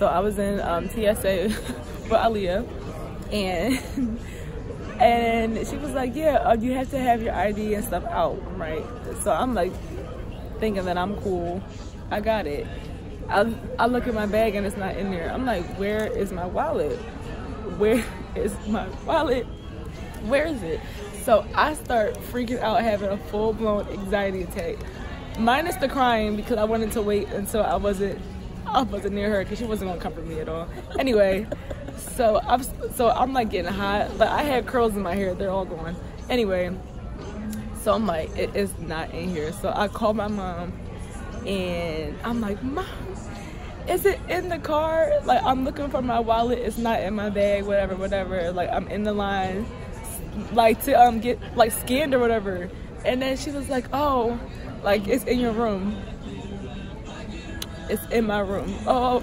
So I was in um, TSA with Aaliyah, and and she was like, "Yeah, uh, you have to have your ID and stuff out, right?" So I'm like, thinking that I'm cool. I got it. I I look at my bag and it's not in there. I'm like, "Where is my wallet? Where is my wallet? Where is it?" So I start freaking out, having a full blown anxiety attack, minus the crying because I wanted to wait until I wasn't I wasn't near her because she wasn't gonna comfort me at all. Anyway, so I'm so I'm like getting hot, but I had curls in my hair. They're all gone. Anyway, so I'm like, it is not in here. So I call my mom, and I'm like, mom. Is it in the car? Like I'm looking for my wallet. It's not in my bag. Whatever, whatever. Like I'm in the line, like to um get like scanned or whatever. And then she was like, oh, like it's in your room. It's in my room. Oh,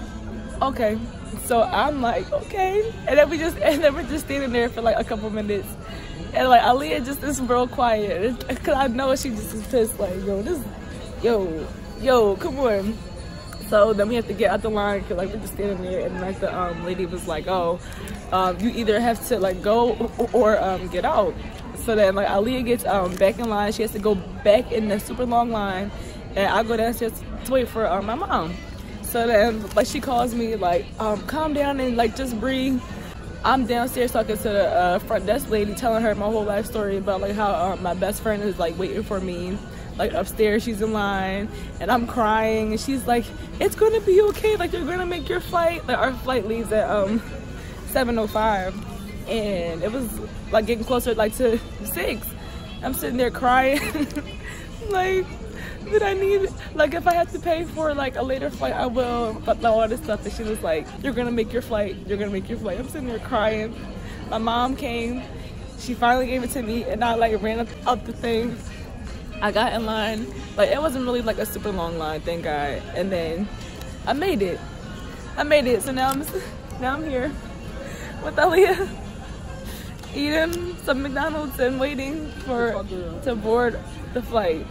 okay. So I'm like, okay. And then we just, and then we're just standing there for like a couple minutes. And like Aaliyah just is real quiet. Cause I know she just is pissed like, yo, this, yo, yo, come on. So then we have to get out the line because like we're just standing there and like the um, lady was like, oh, um, you either have to like go or um, get out. So then like Aaliyah gets um, back in line. She has to go back in the super long line and I go downstairs to wait for uh, my mom. So then, like, she calls me, like, um, calm down and, like, just breathe. I'm downstairs talking to the uh, front desk lady, telling her my whole life story about, like, how um, my best friend is, like, waiting for me. Like, upstairs, she's in line, and I'm crying, and she's like, it's gonna be okay, like, you're gonna make your flight. Like, our flight leaves at um 7.05, and it was, like, getting closer, like, to 6. I'm sitting there crying, like, that I need, like if I have to pay for like a later flight, I will. But all this stuff that she was like, you're gonna make your flight, you're gonna make your flight. I'm sitting there crying. My mom came, she finally gave it to me and I like ran up, up the thing. I got in line, like it wasn't really like a super long line, thank God. And then I made it. I made it. So now I'm now I'm here with Aaliyah eating some McDonald's and waiting for to board the flight.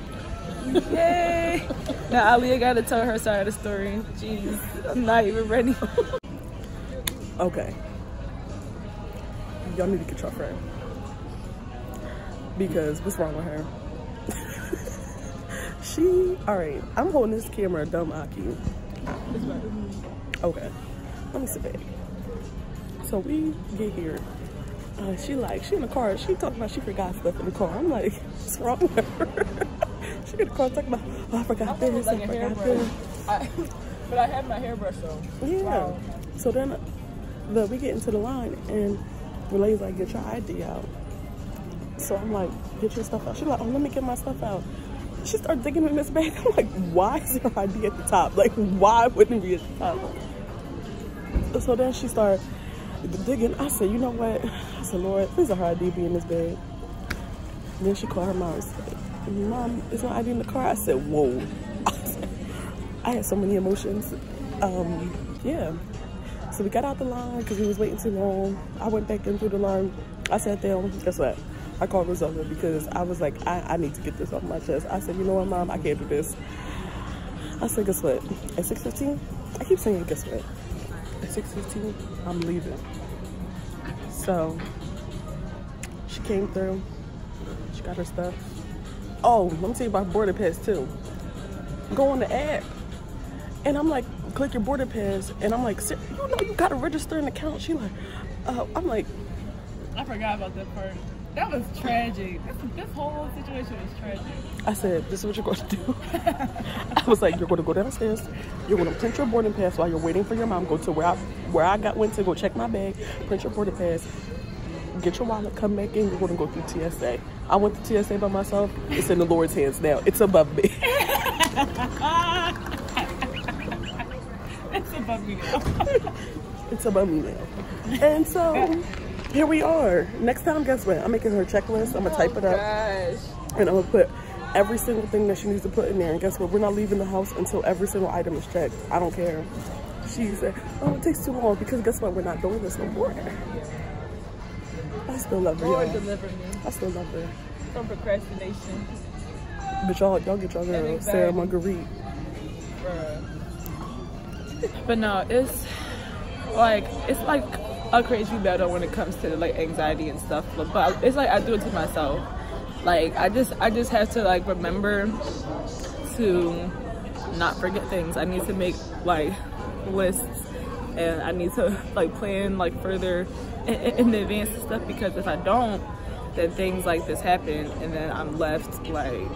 Yay! Now Aaliyah gotta tell her side of the story. Jeez, I'm not even ready. okay. Y'all need to get your friend. Because what's wrong with her? she, alright, I'm holding this camera dumb Aki. Okay, let me sit back. So we get here. Uh, she like, she in the car, she talking about she forgot stuff in the car. I'm like, what's wrong with her? she the car talking about, oh, I forgot I this, I forgot this. I, but I have my hairbrush though. Yeah. Wow. So then the, we get into the line and the lady's like, get your ID out. So I'm like, get your stuff out. She's like, oh, let me get my stuff out. She started digging in this bag. I'm like, why is her ID at the top? Like, why wouldn't it be at the top? So then she started digging. I said, you know what? I said, Lord, please let her ID be in this bag. Then she called her mom and said, Mom, is my ID in the car? I said, whoa. I had so many emotions. Um, yeah. So we got out the line because we was waiting too long. I went back in through the line. I sat down. Guess what? I called Rosalia because I was like, I, I need to get this off my chest. I said, you know what, Mom? I can't do this. I said, guess what? At 6.15, I keep saying, guess what? At 6.15, I'm leaving. So she came through. She got her stuff. Oh, let me tell you about boarding pass too. Go on the app. And I'm like, click your boarding pass. And I'm like, you know you gotta register an account. She like, uh, I'm like, I forgot about that part. That was tragic. This, this whole situation was tragic. I said, this is what you're going to do. I was like, you're going to go downstairs. You're going to print your boarding pass while you're waiting for your mom. Go to where I where I got went to go check my bag. Print your boarding pass. Get your wallet. Come back in. You're going to go through TSA. I went to TSA by myself. It's in the Lord's hands now. It's above me. It's above me now. it's above me now. And so here we are. Next time, guess what? I'm making her checklist. I'm gonna type it oh, up. Gosh. and I'm gonna put every single thing that she needs to put in there. And guess what? We're not leaving the house until every single item is checked. I don't care. She said, "Oh, it takes too long because guess what? We're not doing this no more." I still love her. Lord Y'all. deliver me I still love her. from procrastination. But y'all, y'all get y'all girl. Sara Marguerite. Bruh. But no, it's like it's like a crazy battle when it comes to like anxiety and stuff. But, but it's like I do it to myself. Like I just I just have to like remember to not forget things. I need to make like lists and I need to like plan like further in, advance and stuff because if I don't, then things like this happen and then I'm left like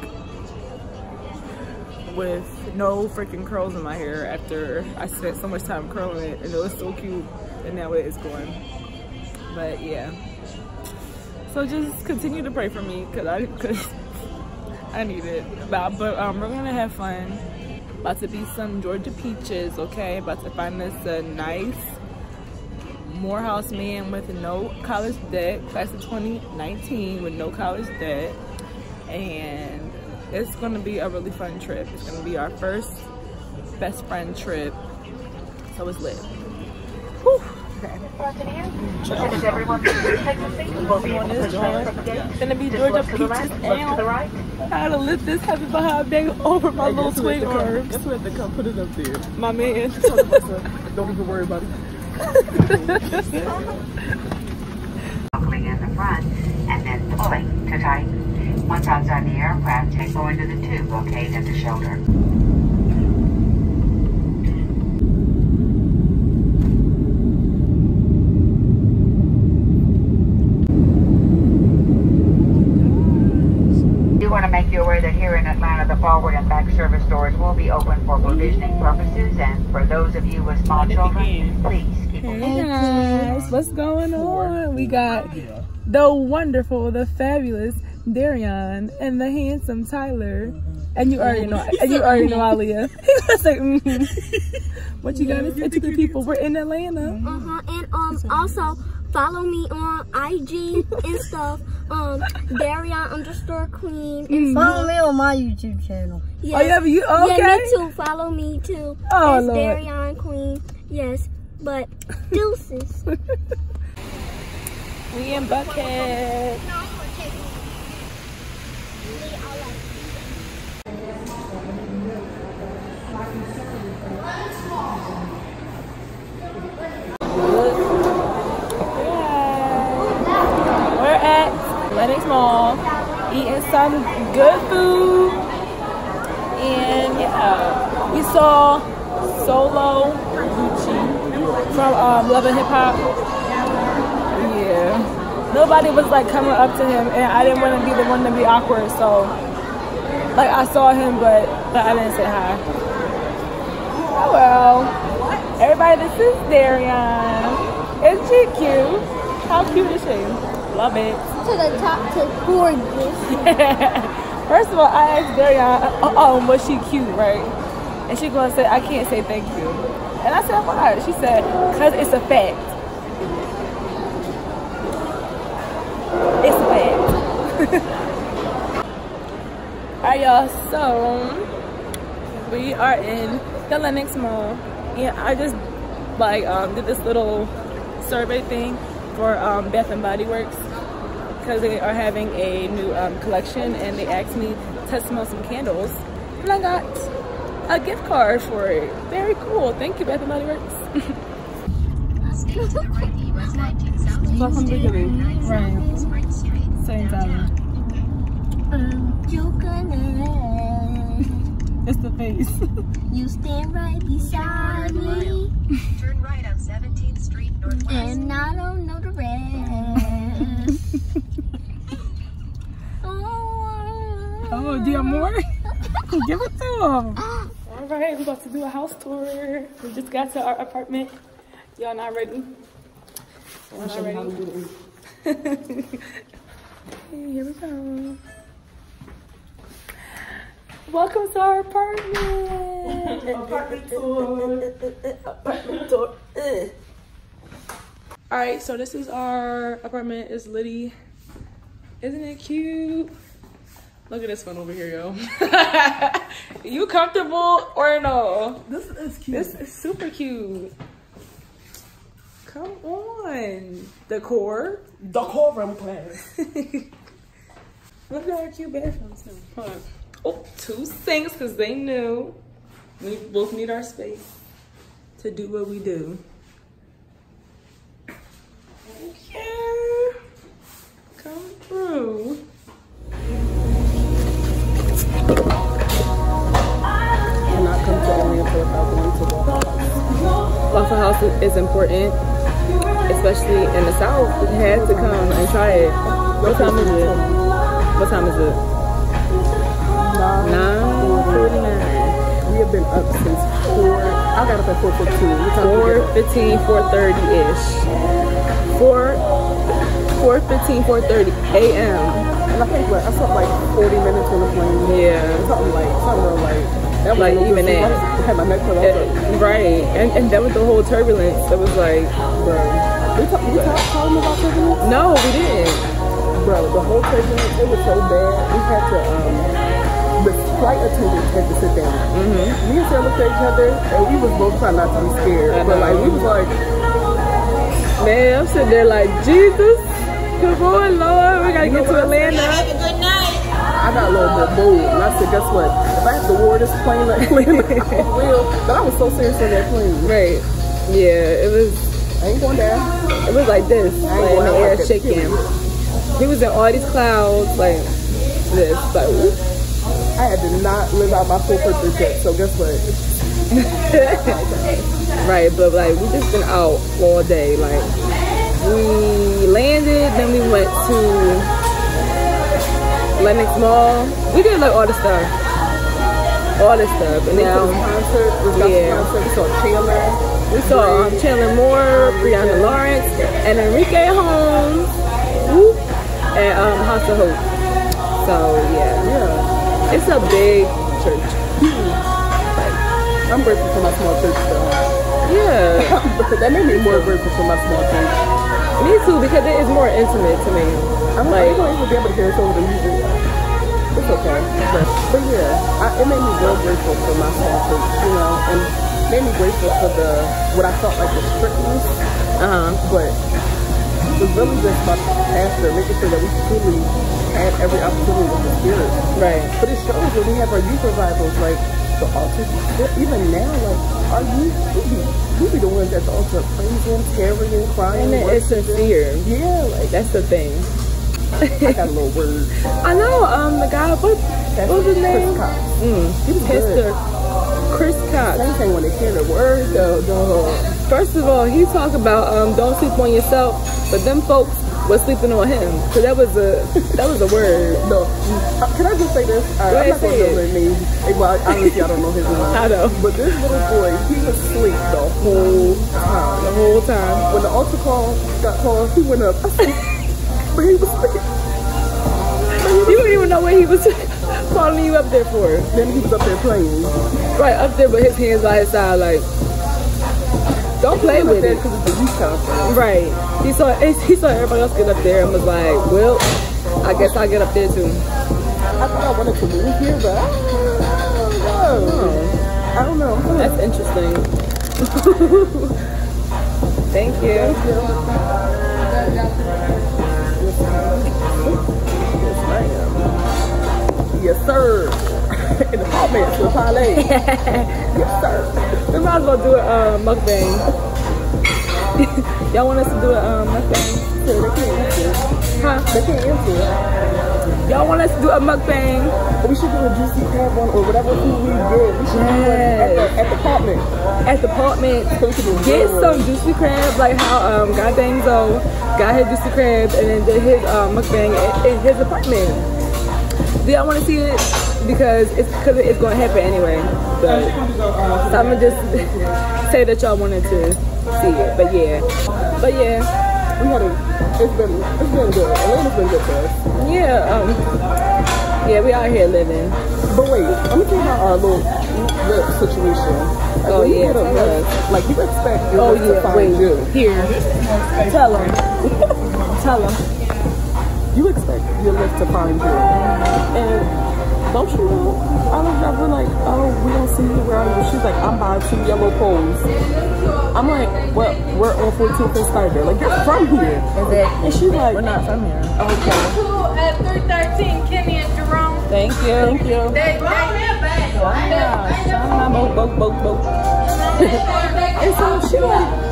with no freaking curls in my hair after I spent so much time curling it and it was so cute and now it is gone. But yeah. So just continue to pray for me because I cause I need it. But, but um, we're gonna have fun. About to be some Georgia peaches, okay? About to find us a nice Morehouse man with no college debt, class of 2019 with no college debt. And it's gonna be a really fun trip. It's gonna be our first best friend trip. So it's lit. Whew. As everyone will be able to transfer from the gate. Gonna be Georgia look to the peaches right, look to the and had to lift this heavy behind bag over my little swing arms. Guess what? They come put it up there. My man. Don't even worry about it. Buckling in the front and then pulling to tighten. Once outside the aircraft, take go into the tube located at the shoulder. do want to make you aware that here in Atlanta, the forward and back service doors will be open for provisioning purposes, and for those of you with small children, please what's going on? We got the wonderful, the fabulous Darion and the handsome Tyler. And you already know, and you already know Aaliyah. He was like, mm what you gotta say to the people? We're in Atlanta. Uh-huh. And um also follow me on IG and stuff. Um Darion underscore queen and Follow me on my YouTube channel. yes. Oh, yeah, but you okay? Yeah, me too. Follow me too. Oh, As Lord. Darion queen. Yes. But deuces. We in Buckhead. We're at Lenox Mall eating some good food. And yeah, we saw Solo from um, Love and Hip Hop. Yeah. Nobody was like coming up to him and I didn't want to be the one to be awkward, so like I saw him but, but I didn't say hi. Oh well. Everybody, this is Darian. Isn't she cute? How cute is she? Love it. to the top to gorgeous. First of all, I asked Darian, uh, um, was she cute, right? And she gonna say, I can't say thank you. And I said, why? She said, cause it's a fact. It's a fact. Alright, y'all. So we are in the Lenox Mall, and I just like um, did this little survey thing for um, Bath and Body Works because they are having a new um, collection, and they asked me to smell some candles, and I got a gift card for it. Very cool. Thank you, Bath and Body Works. Start from the beginning. Right. Same time. Um, It's the face. you stand right beside me Turn right on 17th Street Northwest. and I don't know the rest. oh, Oh, do you have more? Give it to him. All right, we're about to do a house tour. We just got to our apartment. Y'all not ready? Y'all not ready? Hey, here we go. Welcome to our apartment. apartment tour. apartment tour. All right, so this is our apartment. It's Liddy. Isn't it cute? Look at this one over here, yo. you comfortable or no? This is cute. This is super cute. Come on. Decor. Decor room plan. Look at our cute bathroom too. Hold on. Oh, two sinks because they knew we both need our space to do what we do. Yeah. Come through. House is- important, especially in the South. You had to come and try it. What time is it? What time is it? Nine forty-nine. We have been up since four. I got up at four fifteen. Four fifteen, four thirty ish. Four, four fifteen, four thirty a.m. get up? And I think like I slept like forty minutes on the plane. Yeah. Something like something real like that was Like, even that. I had my neck cut off. Right, and and then with the whole turbulence, it was like, Bro, we talk, we talk, told about turbulence. no, we didn't. Bro, the whole turbulence, it was so bad. We had to, um, the flight attendants had to sit down. Mm-hmm. Me and Sara looked at each other, and we was both trying not to be scared. But like, we was like, Man, I'm sitting there like, Jesus, come on, Lord, we gotta You know get to Atlanta. I got a little bit bold. And I said, guess what? If I have to wear this plane like I will. But I was so serious on that plane. Right. Yeah, it was I ain't going down. it was like this, I ain't like in going the air like shaking. He was in all these clouds, like this, like whoop. I had to not live out my full purpose yet. So guess what? right, but like we just been out all day. Like we landed, then we went to Lenox Mall. We did like all the stuff. All the stuff. And We saw the now concert. Yeah. concert. We saw Chandler. we saw um, Chandler Moore, Brianna Lawrence, and Enrique Holmes, whoop, and um, House of Hope. So yeah, Yeah. it's a big church. I'm grateful for my small church though. Yeah, but that made me more grateful for my small church. me too because it is more intimate to me. I'm Like- I gonna be able to hear it over the music. Okay. But, but yeah, I, it made me real grateful for my church, you know, and made me grateful for the, what I felt like the strictness, Uh huh. but it was really just about the pastor, making sure that we truly had every opportunity with the spirit. Right. But it shows when we have our youth revivals, like the altar, even now, like our youth, we be, we be the ones at the altar praising, tarrying, crying. And it's sincere. Yeah, like That's the thing. I got a little word. I know. Guy. What? What was his name? Chris Cox. Mm, He was Pastor good. Chris Cox. Same thing when they hear the word, though, though. First of all, he talked about um, don't sleep on yourself, but them folks was sleeping on him. So that was a that was a word. No. Uh, Can I just say this? Uh, Go I'm not gonna know their names. Eh, Well, obviously I don't know his name. I know. But this little boy, he was asleep the whole time. The whole time. When the altar call got called, he went up. But he was asleep. You know what he was calling you up there for. Then he was up there playing. Right up there with his hands by his side, like don't play with it. Because it's a youth conference. Right. He saw he saw everybody else get up there and was like, well, I guess I'll get up there too. I thought I wanted to move here, but I don't know. Oh. I don't know. That's interesting. Thank you. Yes, comments with parlay. yes, sir. We might as well do a uh, mukbang. Y'all want us to do a um, mukbang? They can't answer. Huh? They can't answer. Y'all want us to do a mukbang? We should do a juicy crab one or whatever food we get. We should do it at the, apartment. At the apartment, So get some one. juicy crab, like how um, God dang Zo got his juicy crab and then did his um, mukbang in, in his apartment. Do y'all want to see it? Because it's because it's going to happen anyway. But so I'm gonna just say that y'all wanted to see it. But yeah, but yeah, We had a. It's been it's been good. Atlanta's been good for us. yeah, um, yeah, we out here living. But wait, let me tell you about our little Lyft situation. Like, Oh, you yeah, a Lyft. Like you expect your Oh Lyft to yeah, find wait, you. here, tell them, tell them. You expect your Lyft to find you. And don't you know, all of y'all were like, oh, we don't see you, where are you? She's like, I'm by two yellow poles. I'm like, well, we're on 14th and Spider. Like, you're from here. And she's like, we're not from here. Okay. Two At 313, Kenny and Jerome. Thank you. Thank you. They, they, Boat, boat, boat, boat. And so she like,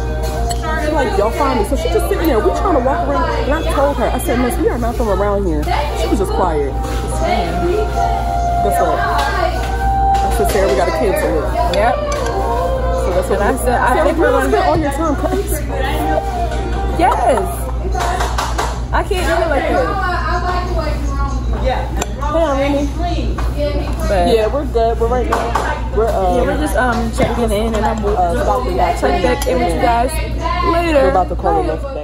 She's like, y'all find me. So she's just sitting there. We trying to walk around. And I told her, I said, Miss, we are not from around here. She was just quiet. That's what. I said, Sara, we gotta cancel it. Yep. So that's what And I said, I Sara, think we're don't gonna- spend all your time cutting. Yes. I can't do it like that. But Yeah, we're good. We're right now. We're uh, yeah, we're just um checking in, and I'm uh, about to check back in with you guys We're about to call it Lyft